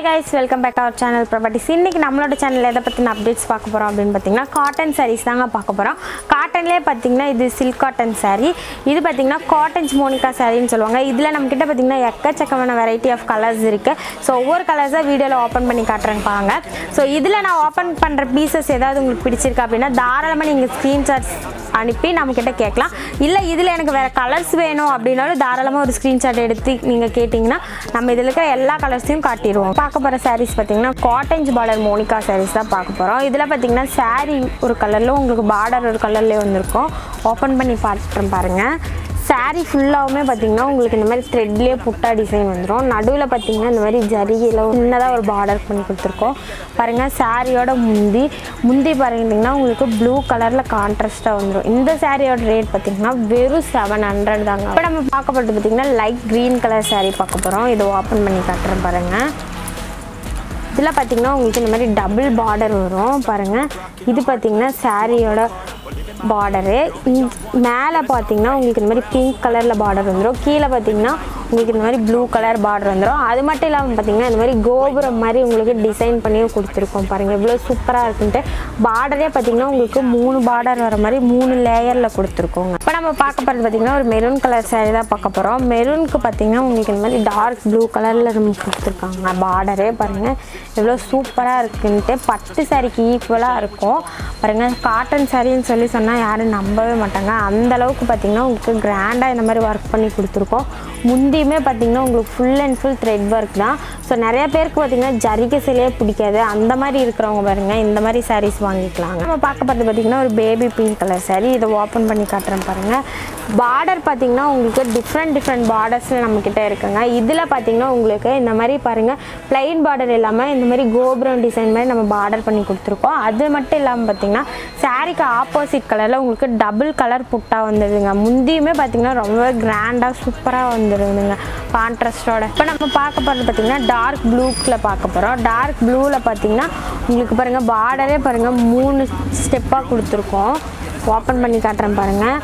Hi guys welcome back our channel properties இன்றைக்கி நம்மளோட சேனலில் எதை பற்றின அப்டேட்ஸ் பார்க்க போகிறோம் அப்படின்னு பார்த்தீங்கன்னா காட்டன் சாரீஸ் தாங்க பார்க்க போகிறோம் காட்டன்லேயே பார்த்தீங்கன்னா இது சில்க் காட்டன் சாரீ இது பார்த்தீங்கன்னா காட்டன்ஸ் மோனிகா சாரின்னு சொல்லுவாங்க. இதில் நம்மக்கிட்ட பார்த்தீங்கன்னா எக்கச்சக்கமான வெரைட்டி ஆஃப் கலர்ஸ் இருக்குது ஸோ ஒவ்வொரு கலர்ஸாக வீடியோவில் ஓப்பன் பண்ணி காட்டுறேன்னு பாருங்க. ஸோ இதில் நான் ஓப்பன் பண்ணுற பீசஸ் ஏதாவது உங்களுக்கு பிடிச்சிருக்கு அப்படின்னா தாராளமாக நீங்கள் ஸ்க்ரீன்ஷாட்ஸ் அனுப்பி நம்மக்கிட்ட கேட்கலாம். இல்லை இதில் எனக்கு வேறு கலர்ஸ் வேணும் அப்படின்னாலும் தாராளமாக ஒரு ஸ்க்ரீன்ஷாட் எடுத்து நீங்கள் கேட்டிங்கன்னா நம்ம இதில் இருக்கிற எல்லா கலர்ஸையும் காட்டிடுவோம். பார்க்க போகிற சாரீஸ் பார்த்தீங்கன்னா காட்டன்ஸ் பார்டர் மோனிகா சாரீஸ் தான் பார்க்க போகிறோம் இதில் பார்த்தீங்கன்னா சாரீ ஒரு கலரில் உங்களுக்கு பார்டர் ஒரு கலர்லேயே வந்திருக்கும். ஓப்பன் பண்ணி பார்த்துட்டு பாருங்கள் சாரீ ஃபுல்லாகவுமே பார்த்தீங்கன்னா உங்களுக்கு இந்த மாதிரி த்ரெட்லேயே புட்டா டிசைன் வந்துடும் நடுவில் பார்த்தீங்கன்னா இந்த மாதிரி ஜரிகையில் சின்னதாக ஒரு பார்டர் பண்ணி கொடுத்துருக்கோம். பாருங்கள் சாரியோட முந்தி. முந்தி பார்த்தீங்கன்னா உங்களுக்கு ப்ளூ கலரில் கான்ட்ராஸ்ட்டாக வந்துடும் இந்த சாரியோட ரேட் பார்த்திங்கன்னா வெறும் செவன் ஹண்ட்ரட் தாங்க. இப்போ நம்ம பார்க்கப்பட்டு பார்த்திங்கன்னா பார்த்தீங்கன்னா லைட் க்ரீன் கலர் சாரீ பார்க்க போகிறோம் இதை ஓப்பன் பண்ணி காட்டுறேன் பாருங்கள் இதில் பார்த்தீங்கன்னா உங்களுக்கு இந்த மாதிரி டபுள் பார்டர் வரும். பாருங்கள் இது பார்த்திங்கன்னா சாரியோட பார்டரு மேலே பார்த்தீங்கன்னா உங்களுக்கு இந்த மாதிரி பிங்க் கலரில் பார்டர் வந்துடும் கீழே பார்த்தீங்கன்னா உங்களுக்கு இந்த மாதிரி ப்ளூ கலர் பார்டர் வந்துடும் அது மட்டும் இல்லாமல் பார்த்தீங்கன்னா இந்த மாதிரி கோபுரம் மாதிரி உங்களுக்கு டிசைன் பண்ணியும் கொடுத்துருக்கோம் பாருங்கள் எவ்வளோ சூப்பராக இருக்குன்ட்டு. பார்டரே பார்த்தீங்கன்னா உங்களுக்கு மூணு பார்டர் வர மாதிரி மூணு லேயரில் கொடுத்துருக்கோங்க. இப்போ நம்ம பார்க்க போகிறது பார்த்தீங்கன்னா ஒரு மெரூன் கலர் சேரீ தான் பார்க்க போகிறோம் மெரூனுக்கு பார்த்தீங்கன்னா உங்களுக்கு இந்த மாதிரி டார்க் ப்ளூ கலரில் கொடுத்துருக்காங்க பார்டரே பாருங்கள் எவ்வளோ சூப்பராக இருக்குன்ட்டு. பட்டு சாரிக்கு ஈக்குவலாக இருக்கும். பாருங்கள் காட்டன் சாரின்னு சொல்லி சொன்னால் யாரும் நம்பவே மாட்டாங்க. அந்த அளவுக்கு பார்த்தீங்கன்னா உங்களுக்கு கிராண்டாக இந்த மாதிரி ஒர்க் பண்ணி கொடுத்துருக்கோம். முந்தியுமே பார்த்தீங்கன்னா உங்களுக்கு full and full thread work தான். ஸோ நிறைய பேருக்கு பார்த்தீங்கன்னா ஜரிகை சிலையே பிடிக்காது. அந்த மாதிரி இருக்கிறவங்க பாருங்க இந்த மாதிரி சாரீஸ் வாங்கிக்கலாங்க. நம்ம பார்க்க பார்த்து பார்த்தீங்கன்னா ஒரு பேபி பிங்க் கலர் சாரீ இதை ஓப்பன் பண்ணி காட்டுறேன் பாருங்கள் பார்டர் பார்த்தீங்கன்னா உங்களுக்கு டிஃப்ரெண்ட் டிஃப்ரெண்ட் பார்டர்ஸில் நம்மக்கிட்ட இருக்குங்க. இதில் பார்த்தீங்கன்னா உங்களுக்கு இந்த மாதிரி பாருங்கள் ப்ளைன் பார்டர் இல்லாமல் இந்த மாதிரி கோபுரம் டிசைன் மாதிரி நம்ம பார்டர் பண்ணி கொடுத்துருக்கோம். அது மட்டும் இல்லாமல் பார்த்தீங்கன்னா சாரீக்கு ஆப்போசிட் கலர் கலரில் உங்களுக்கு டபுள் கலர் புட்டா வந்துடுதுங்க முந்தியுமே பார்த்தீங்கன்னா ரொம்ப கிராண்டாக சூப்பராக வந்துடுதுங்க கான்ட்ராஸ்டோட இப்போ நம்ம பார்க்க போகிறது பார்த்தீங்கன்னா டார்க் ப்ளூக்கில் பார்க்க போகிறோம் டார்க் ப்ளூவில் பார்த்திங்கன்னா உங்களுக்கு பாருங்கள் பார்டரே பாருங்கள் மூணு ஸ்டெப்பாக கொடுத்துருக்கோம். ஓப்பன் பண்ணி காட்டுறேன் பாருங்கள்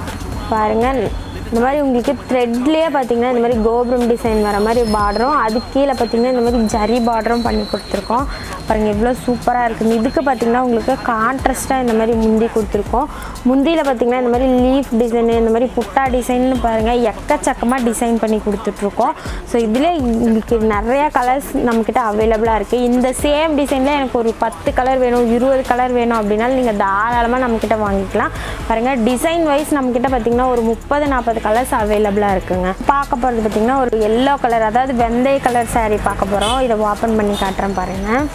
பாருங்கள் இந்த மாதிரி உங்களுக்கு த்ரெட்லேயே பார்த்தீங்கன்னா இந்த மாதிரி கோபுரம் டிசைன் வர மாதிரி பார்டரும் அது கீழே பார்த்தீங்கன்னா இந்த மாதிரி ஜரி பார்டரும் பண்ணி கொடுத்துருக்கோம். பாருங்கள் எவ்வளோ சூப்பராக இருக்குது இதுக்கு பார்த்தீங்கன்னா உங்களுக்கு கான்ட்ராஸ்ட்டாக இந்த மாதிரி முந்தி கொடுத்துருக்கோம். முந்தியில் பார்த்தீங்கன்னா இந்த மாதிரி லீஃப் டிசைனு இந்த மாதிரி புட்டா டிசைன்னு பாருங்கள் எக்கச்சக்கமாக டிசைன் பண்ணி கொடுத்துட்ருக்கோம். ஸோ இதில் உங்களுக்கு நிறையா கலர்ஸ் நம்மக்கிட்ட அவைலபிளாக இருக்குது இந்த சேம் டிசைனில் எனக்கு ஒரு பத்து கலர் வேணும் இருபது கலர் வேணும் அப்படின்னாலும் நீங்கள் தாராளமாக நம்மக்கிட்ட வாங்கிக்கலாம். பாருங்கள் டிசைன் வைஸ் நம்மக்கிட்ட பார்த்தீங்கன்னா ஒரு முப்பது நாற்பது கலர்ஸ் அவைலபிளாக இருக்குங்க. பார்க்க போகிறது பார்த்திங்கன்னா ஒரு எல்லோ கலர் அதாவது வெந்தய கலர் சாரீ பார்க்க போகிறோம் இதை ஓப்பன் பண்ணி காட்டுறேன் பாருங்கள்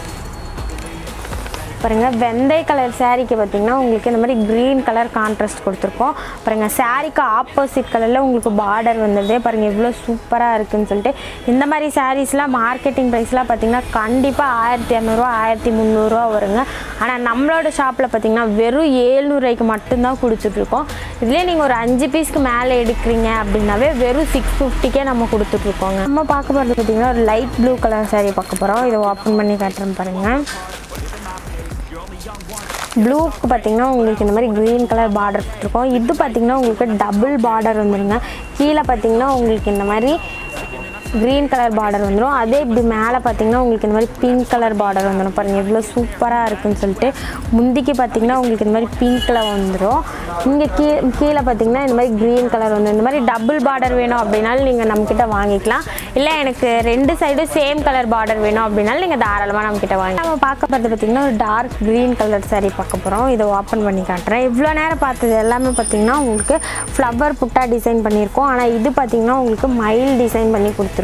பாருங்க வெந்தய கலர் சேரீக்கு பார்த்தீங்கன்னா உங்களுக்கு இந்த மாதிரி க்ரீன் கலர் கான்ட்ராஸ்ட் கொடுத்துருக்கோம். பாருங்க சாரீக்கு ஆப்போசிட் கலரில் உங்களுக்கு பார்டர் வந்துடுது பாருங்கள் எவ்வளோ சூப்பராக இருக்குன்னு சொல்லிட்டு. இந்த மாதிரி சாரீஸ்லாம் மார்க்கெட்டிங் ப்ரைஸ்லாம் பார்த்தீங்கன்னா கண்டிப்பாக ஆயிரத்தி இரநூறுவா ஆயிரத்தி முந்நூறுரூவா வருங்க. ஆனால் நம்மளோட ஷாப்பில் பார்த்தீங்கன்னா வெறும் ஏழ்நூறுவாய்க்கு மட்டும்தான் கொடுத்துட்ருக்கோம் இதுலேயே நீங்கள் ஒரு அஞ்சு பீஸ்க்கு மேலே எடுக்கிறீங்க அப்படின்னாவே வெறும் சிக்ஸ் ஃபிஃப்டிக்கே நம்ம கொடுத்துட்ருக்கோங்க நம்ம பார்க்க போகிறது பார்த்தீங்கன்னா ஒரு லைட் ப்ளூ கலர் சாரீ பார்க்க போகிறோம் இதை ஓப்பன் பண்ணி காட்டுறேன் பாருங்கள் ப்ளூக்கு பார்த்தீங்கன்னா உங்களுக்கு இந்த மாதிரி க்ரீன் கலர் பார்டர் இருக்கும் இது பார்த்தீங்கன்னா உங்களுக்கு டபுள் பார்டர் வந்துருங்க. கீழே பார்த்தீங்கன்னா உங்களுக்கு இந்த மாதிரி க்ரீன் கலர் பார்டர் வந்துடும் அதே இப்படி மேலே பார்த்தீங்கன்னா உங்களுக்கு இந்த மாதிரி பிங்க் கலர் பார்டர் வந்துடும் பாருங்கள் எவ்வளோ சூப்பராக இருக்குன்னு சொல்லிட்டு. முந்திக்கு பார்த்தீங்கன்னா உங்களுக்கு இந்த மாதிரி பிங்க் கலர் வந்துடும் இங்கே கீ கீழே பார்த்தீங்கன்னா இந்த மாதிரி க்ரீன் கலர் வந்துடும் இந்த மாதிரி டபுள் பார்டர் வேணும் அப்படின்னாலும் நீங்கள் நம்மக்கிட்ட வாங்கிக்கலாம். இல்லை எனக்கு ரெண்டு சைடும் சேம் கலர் பார்டர் வேணும் அப்படின்னாலும் நீங்கள் தாராளமாக நம்மக்கிட்ட வாங்கி நம்ம பார்க்க போகிறது பார்த்தீங்கன்னா ஒரு டார்க் க்ரீன் கலர் சாரீ பார்க்க போகிறோம் இதை ஓப்பன் பண்ணி காட்டுறேன். இவ்வளோ நேரம் பார்த்தது எல்லாமே பார்த்தீங்கன்னா உங்களுக்கு ஃப்ளவர் புட்டா டிசைன் பண்ணியிருக்கோம். ஆனால் இது பார்த்தீங்கன்னா உங்களுக்கு மயில் டிசைன் பண்ணி கொடுத்துருக்கோம்.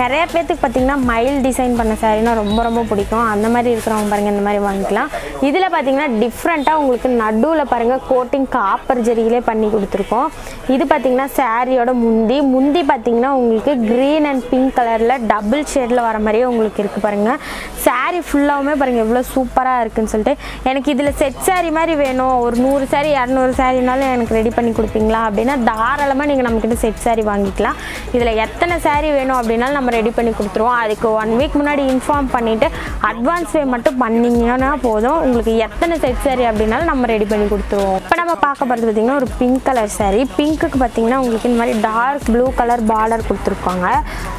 நிறைய பேர்த்துக்கு பார்த்தீங்கன்னா மைல் டிசைன் பண்ண சாரீனா ரொம்ப ரொம்ப பிடிக்கும். அந்த மாதிரி இருக்கிறவங்க பாருங்கள் இந்த மாதிரி வாங்கிக்கலாம். இதில் பார்த்தீங்கன்னா டிஃப்ரெண்ட்டாக உங்களுக்கு நடுவில் பாருங்கள் கோட்டிங் காப்பர் ஜரியிலே பண்ணி கொடுத்துருக்கோம். இது பார்த்தீங்கன்னா சாரியோட முந்தி. முந்தி பார்த்தீங்கன்னா உங்களுக்கு க்ரீன் அண்ட் பிங்க் கலரில் டபுள் ஷேடில் வர மாதிரியே உங்களுக்கு இருக்குது பாருங்கள் சாரீ ஃபுல்லாகவுமே பாருங்கள் எவ்வளோ சூப்பராக இருக்குன்னு சொல்லிட்டு. எனக்கு இதில் செட் சாரீ மாதிரி வேணும். ஒரு நூறு saree இரநூறு சாரினாலும் எனக்கு ரெடி பண்ணி கொடுப்பீங்களா? அப்படின்னா தாராளமாக நீங்கள் நம்மக்கிட்ட செட் சாரீ வாங்கிக்கலாம். இதில் எத்தனை சாரீ வேணும் அப்படின்னாலும் நம்ம ரெடி பண்ணி கொடுத்துருவோம். அதுக்கு ஒன் வீக் முன்னாடி இன்ஃபார்ம் பண்ணிவிட்டு அட்வான்ஸ் பே மட்டும் பண்ணீங்கன்னா போதும். உங்களுக்கு எத்தனை செட் சாரி அப்படின்னாலும் நம்ம ரெடி பண்ணி கொடுத்துருவோம். இப்போ நம்ம பார்க்க போகிறது பார்த்திங்கன்னா ஒரு பிங்க் கலர் saree. பிங்க்குக்கு பார்த்தீங்கன்னா உங்களுக்கு இந்த மாதிரி டார்க் ப்ளூ கலர் பார்டர் கொடுத்துருக்காங்க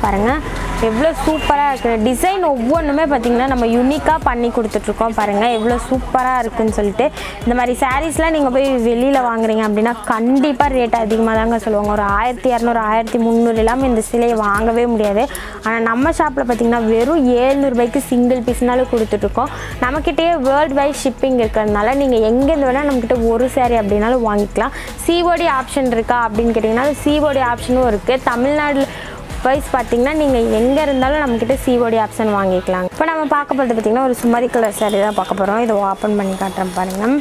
பாருங்கள் எவ்வளோ சூப்பராக இருக்குது டிசைன் ஒவ்வொன்றுமே பார்த்திங்கன்னா நம்ம யூனிக்காக பண்ணி கொடுத்துட்ருக்கோம். பாருங்கள் எவ்வளோ சூப்பராக இருக்குன்னு சொல்லிட்டு. இந்த மாதிரி சாரீஸ்லாம் நீங்கள் போய் வெளியில் வாங்குறீங்க அப்படின்னா கண்டிப்பாக ரேட் அதிகமாக தாங்க சொல்லுவாங்க. ஒரு ஆயிரத்தி இரநூறு ஆயிரத்தி முந்நூறு இல்லாமல் இந்த சிலையை வாங்கவே முடியாது. ஆனால் நம்ம ஷாப்பில் பார்த்திங்கன்னா வெறும் ஏழ்நூறுபாய்க்கு சிங்கிள் பீஸ்னாலும் கொடுத்துட்ருக்கோம். நம்மக்கிட்டேயே வேர்ல்டு வைட் ஷிப்பிங் இருக்கிறதுனால நீங்கள் எங்கேருந்து வேணால் நம்மக்கிட்ட ஒரு சேரீ அப்படின்னாலும் வாங்கிக்கலாம். சிஓடி ஆப்ஷன் இருக்கா அப்படின்னு கேட்டிங்கன்னா சிஓடி ஆப்ஷனும் இருக்குது தமிழ்நாட்டில் வைஸ் பார்த்தீங்கன்னா நீங்கள் எங்கே இருந்தாலும் நம்மக்கிட்ட சிஓடி ஆப்ஷன் வாங்கிக்கலாம். இப்போ நம்ம பார்க்க போகிறது பார்த்திங்கன்னா ஒரு சுமதி கலர் saree தான் பார்க்க போகிறோம் இதை ஓப்பன் பண்ணி காட்டுறேன் பாருங்கள்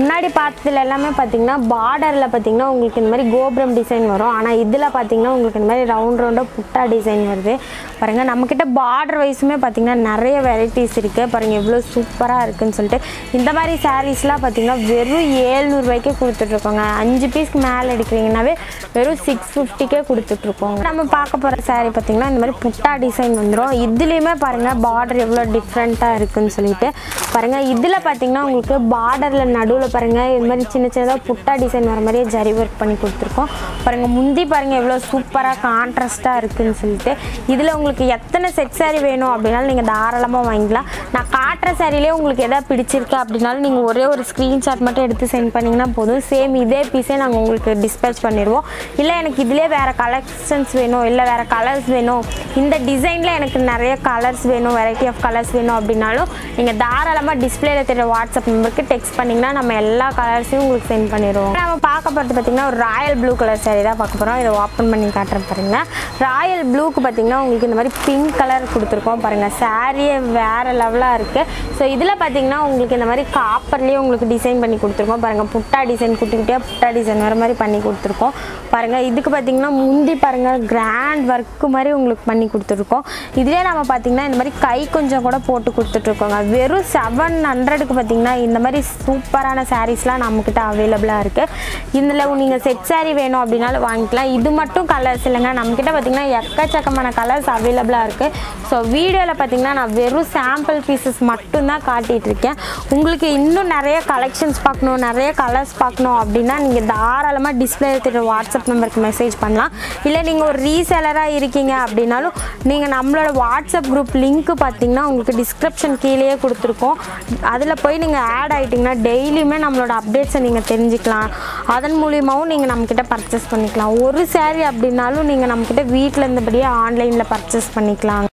முன்னாடி பார்த்ததுல எல்லாமே பார்த்தீங்கன்னா பார்டரில் பார்த்தீங்கன்னா உங்களுக்கு இந்த மாதிரி கோபுரம் டிசைன் வரும். ஆனால் இதில் பார்த்தீங்கன்னா உங்களுக்கு இந்த மாதிரி ரவுண்ட் ரவுண்டாக புட்டா டிசைன் வருது. பாருங்கள் நம்மக்கிட்ட பார்டர் வைஸுமே பார்த்தீங்கன்னா நிறைய வெரைட்டிஸ் இருக்குது பாருங்கள் எவ்வளோ சூப்பராக இருக்குன்னு சொல்லிட்டு. இந்த மாதிரி சாரீஸ்லாம் பார்த்தீங்கன்னா வெறும் ஏழ்நூறுபாய்க்கே கொடுத்துட்ருக்கோங்க. அஞ்சு பீஸ்க்கு மேலே எடுக்கிறீங்கன்னாவே வெறும் சிக்ஸ் ஃபிஃப்டிக்கே கொடுத்துட்ருக்கோம். நம்ம பார்க்க போகிற சாரீ பார்த்தீங்கன்னா இந்த மாதிரி புட்டா டிசைன் வந்துடும் இதுலேயுமே பாருங்கள் பார்டர் எவ்வளோ டிஃப்ரெண்ட்டாக இருக்குதுன்னு சொல்லிட்டு. பாருங்கள் இதில் பார்த்தீங்கன்னா உங்களுக்கு பார்டரில் நடுவில் பாருங்கள் இது மாதிரி சின்ன சின்னதாக புட்டா டிசைன் வர மாதிரியே ஜரி ஒர்க் பண்ணி கொடுத்துருக்கோம். பாருங்கள் முந்தி பாருங்கள் எவ்வளோ சூப்பராக கான்ட்ராஸ்ட்டாக இருக்குதுன்னு சொல்லிட்டு. இதில் உங்களுக்கு எத்தனை செட் saree வேணும் அப்படின்னாலும் நீங்கள் தாராளமாக வாங்கிக்கலாம். நான் காட்டுற சாரிலே உங்களுக்கு எதாவது பிடிச்சிருக்கு அப்படின்னாலும் நீங்கள் ஒரே ஒரு ஸ்க்ரீன்ஷாட் மட்டும் எடுத்து சென்ட் பண்ணிங்கன்னா போதும். சேம் இதே பீஸே நாங்கள் உங்களுக்கு டிஸ்பேச் பண்ணிடுவோம். இல்லை எனக்கு இதிலே வேறு கலெக்ஷன்ஸ் வேணும் இல்லை வேறு கலர்ஸ் வேணும். இந்த டிசைனில் எனக்கு நிறைய கலர்ஸ் வேணும் வெரைட்டி ஆஃப் கலர்ஸ் வேணும் அப்படின்னாலும் நீங்கள் தாராளமாக டிஸ்பிளேல தெரிய வாட்ஸ்அப் நம்பருக்கு டெக்ஸ்ட் பண்ணிங்கன்னா நம்ம எல்லா கலர்ஸையும் உங்களுக்கு சென்ட் பண்ணிடுவோம். நம்ம பார்க்க போகிறது பார்த்திங்கன்னா ஒரு ராயல் ப்ளூ கலர் saree தான் பார்க்க போகிறோம் இதை ஓப்பன் பண்ணி காட்டுறேன் பாருங்கள் ராயல் ப்ளூக்கு பார்த்தீங்கன்னா உங்களுக்கு இந்த மாதிரி பிங்க் கலர் கொடுத்துருக்கோம் பாருங்கள் சாரியே வேறு லெவலாக இருக்குது ஸோ இதில் பார்த்தீங்கன்னா உங்களுக்கு இந்த மாதிரி காப்பர்லேயே உங்களுக்கு டிசைன் பண்ணி கொடுத்துருக்கோம் பாருங்கள் புட்டா டிசைன் குட்டி குட்டியாக புட்டா டிசைன் வர மாதிரி பண்ணி கொடுத்துருக்கோம் பாருங்கள் இதுக்கு பார்த்தீங்கன்னா முந்தி பாருங்கள் கிராண்ட் ஒர்க்கு மாதிரி உங்களுக்கு பண்ணி கொடுத்துருக்கோம். இதுலேயே நம்ம பார்த்தீங்கன்னா இந்த மாதிரி கை கொஞ்சம் கூட போட்டு கொடுத்துட்ருக்கோங்க வெறும் செவன் ஹண்ட்ரடுக்கு பார்த்தீங்கன்னா இந்த மாதிரி சூப்பரான சாரீஸ்லாம் நம்மக்கிட்ட அவைலபிளாக இருக்குது இதில் நீங்கள் செட் சாரீ வேணும் அப்படின்னாலும் வாங்கிக்கலாம். இது மட்டும் கலர்ஸ் இல்லைங்க. நம்மக்கிட்ட பார்த்தீங்கன்னா எக்கச்சக்கமான கலர்ஸ் அவைலபிளாக இருக்குது ஸோ வீடியோவில் பார்த்தீங்கன்னா நான் வெறும் சாம்பிள் பீசஸ் மட்டும்தான் காட்டிகிட்டு இருக்கேன் உங்களுக்கு இன்னும் நிறைய கலெக்ஷன்ஸ் பார்க்கணும் நிறைய கலர்ஸ் பார்க்கணும் அப்படின்னா நீங்கள் தாராளமாக டிஸ்பிளே எடுத்துகிட்டு வாட்ஸ்அப் நம்பருக்கு மெசேஜ் பண்ணலாம். இல்லை நீங்கள் ஒரு ரீசேலராக இருக்கீங்க அப்படின்னாலும் நீங்கள் நம்மளோட வாட்ஸ்அப் குரூப் லிங்க்கு பார்த்தீங்கன்னா உங்களுக்கு டிஸ்கிரிப்ஷன் கீழேயே கொடுத்துருக்கோம். அதில் போய் நீங்கள் ஆட் ஆகிட்டிங்கன்னா டெய்லியுமே நம்மளோட அப்டேட்ஸை நீங்கள் தெரிஞ்சுக்கலாம். அதன் மூலியமாகவும் நீங்கள் நம்மக்கிட்ட பர்ச்சேஸ் பண்ணிக்கலாம். ஒரு சேரீ அப்படின்னாலும் நீங்கள் நம்மக்கிட்ட வீட்டில் இருந்தபடியே ஆன்லைனில் பர்ச்சேஸ் பண்ணிக்கலாம்.